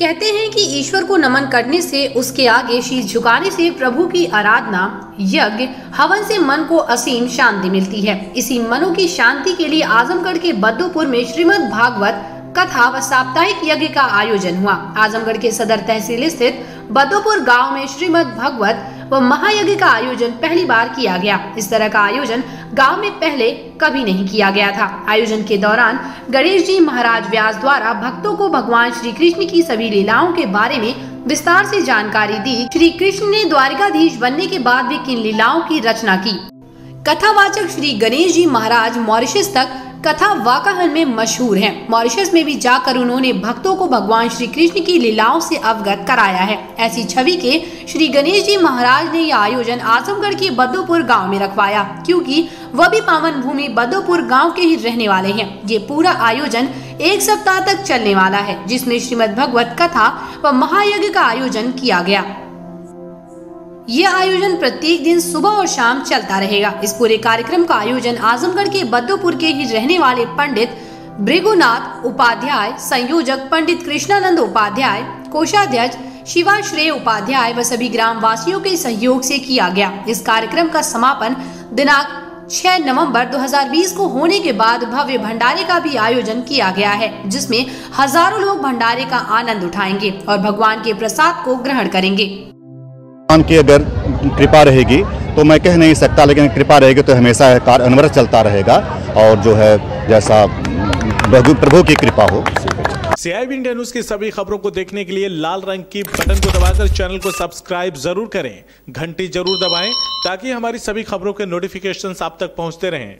कहते हैं कि ईश्वर को नमन करने से उसके आगे शीश झुकाने से प्रभु की आराधना, यज्ञ, हवन से मन को असीम शांति मिलती है। इसी मनो की शांति के लिए आजमगढ़ के बद्दोपुर में श्रीमद् भागवत कथा व साप्ताहिक यज्ञ का आयोजन हुआ। आजमगढ़ के सदर तहसील स्थित बद्दोपुर गाँव में श्रीमद् भगवत व महायज्ञ का आयोजन पहली बार किया गया। इस तरह का आयोजन गाँव में पहले कभी नहीं किया गया था। आयोजन के दौरान गणेश जी महाराज व्यास द्वारा भक्तों को भगवान श्री कृष्ण की सभी लीलाओं के बारे में विस्तार से जानकारी दी। श्री कृष्ण ने द्वारिकाधीश बनने के बाद भी किन लीलाओं की रचना की। कथावाचक श्री गणेश जी महाराज मॉरिशस तक कथा वाकाहन में मशहूर है। मॉरिशस में भी जाकर उन्होंने भक्तों को भगवान श्री कृष्ण की लीलाओं से अवगत कराया है। ऐसी छवि के श्री गणेश जी महाराज ने यह आयोजन आजमगढ़ के बद्दोपुर गाँव में रखवाया, क्योंकि वह भी पावन भूमि बद्दोपुर गाँव के ही रहने वाले हैं। ये पूरा आयोजन एक सप्ताह तक चलने वाला है, जिसमें श्रीमद भगवत कथा व महायज्ञ का आयोजन किया गया। ये आयोजन प्रत्येक दिन सुबह और शाम चलता रहेगा। इस पूरे कार्यक्रम का आयोजन आजमगढ़ के बद्दोपुर के ही रहने वाले पंडित ब्रिगुनाथ उपाध्याय, संयोजक पंडित कृष्णानंद उपाध्याय, कोषाध्यक्ष शिवाश्रेय उपाध्याय व सभी ग्राम वासियों के सहयोग से किया गया। इस कार्यक्रम का समापन दिनांक 6 नवंबर 2020 को होने के बाद भव्य भंडारे का भी आयोजन किया गया है, जिसमें हज़ारों लोग भंडारे का आनंद उठाएँगे और भगवान के प्रसाद को ग्रहण करेंगे। भगवान की अगर कृपा रहेगी तो मैं कह नहीं सकता, लेकिन कृपा रहेगी तो हमेशा कार्य अनवरत चलता रहेगा और जो है जैसा प्रभु की कृपा हो। सीआईबी इंडिया न्यूज़ की सभी खबरों को देखने के लिए लाल रंग की बटन को दबाकर चैनल को सब्सक्राइब ज़रूर करें। घंटी ज़रूर दबाएँ ताकि हमारी सभी खबरों के नोटिफिकेशन आप तक पहुँचते रहें।